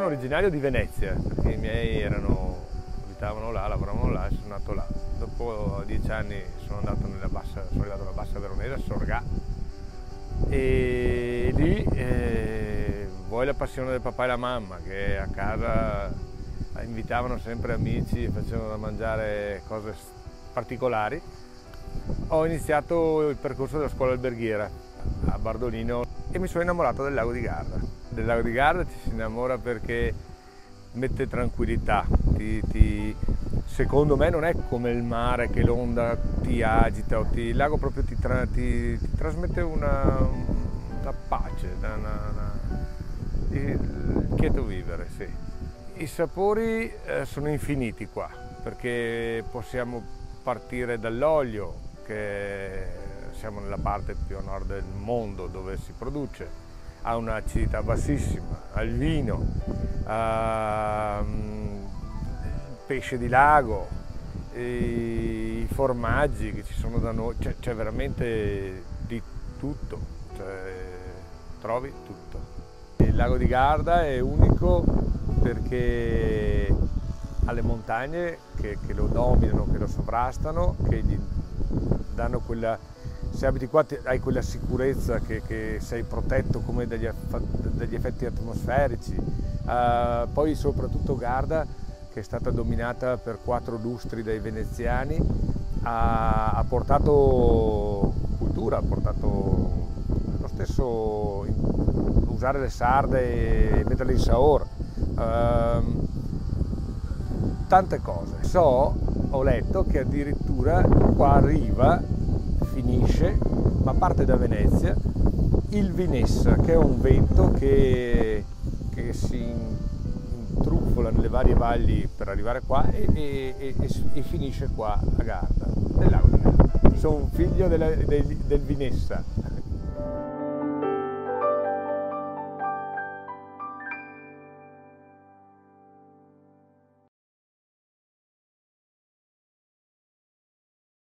originario di Venezia, perché i miei erano, abitavano là, lavoravano là e sono nato là. Dopo dieci anni sono andato nella bassa, sono arrivato alla bassa veronese, a Sorgà, e lì eh, la passione del papà e la mamma che a casa invitavano sempre amici e facevano da mangiare cose particolari, ho iniziato il percorso della scuola alberghiera a Bardolino e mi sono innamorato del lago di Garda. Del lago di Garda ci si innamora perché mette tranquillità, ti, ti, secondo me non è come il mare che l'onda ti agita, o ti, il lago proprio ti, tra, ti trasmette una, una pace, una, una, il quieto vivere, sì. I sapori eh, sono infiniti qua, perché possiamo partire dall'olio, che siamo nella parte più a nord del mondo dove si produce, ha un'acidità bassissima, al vino, a mm, pesce di lago, i formaggi che ci sono da noi, c'è, c'è veramente di tutto, cioè, trovi tutto. Il lago di Garda è unico perché ha le montagne che, che lo dominano, che lo sovrastano, che gli danno quella se abiti qua hai quella sicurezza che, che sei protetto come dagli, dagli effetti atmosferici. Uh, poi soprattutto Garda, che è stata dominata per quattro lustri dai veneziani, ha, ha portato cultura, ha portato lo stesso usare le sarde e metterle in saor. Uh, tante cose. So, ho letto che addirittura qua arriva finisce, ma parte da Venezia, il Vinessa, che è un vento che, che si intruffola nelle varie valli per arrivare qua e, e, e, e finisce qua a Garda, nel lago di Garda. Sono figlio della, del, del Vinessa.